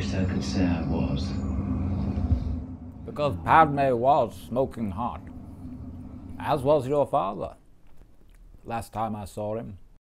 wished I could say I was. Because Padme was smoking hot, as was your father, last time I saw him.